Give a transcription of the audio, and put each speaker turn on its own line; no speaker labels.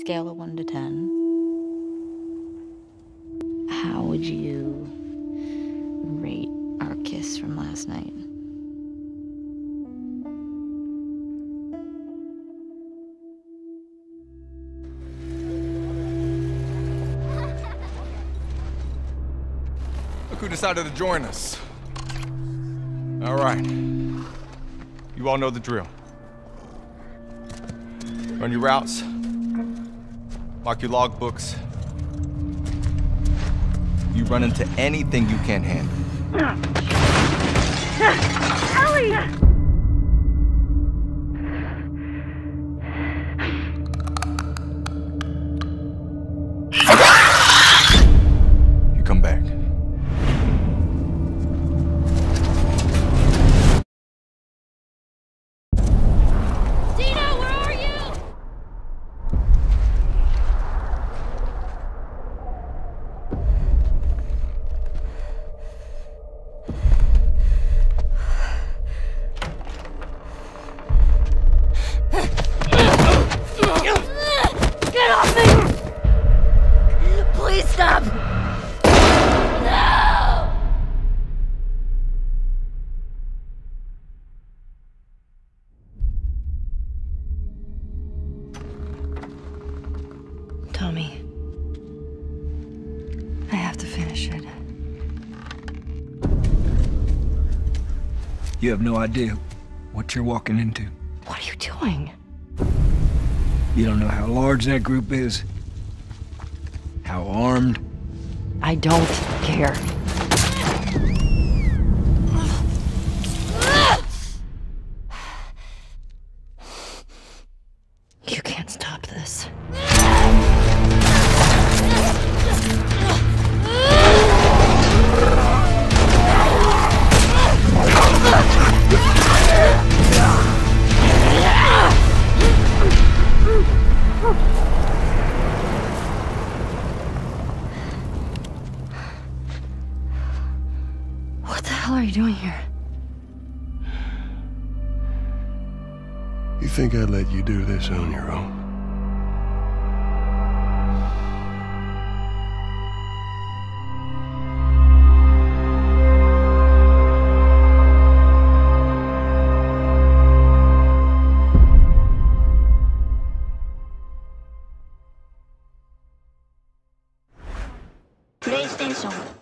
Scale of 1 to 10. How would you rate our kiss from last night?
Look who decided to join us. All right. You all know the drill. Run your routes. Mark your logbooks. You run into anything you can't handle.
Ellie!
Tommy. I have to finish it.
You have no idea what you're walking into.
What are you doing?
You don't know how large that group is, how armed.
I don't care. You can't stop this. hell are you doing here?
You think I'd let you do this on your own? PlayStation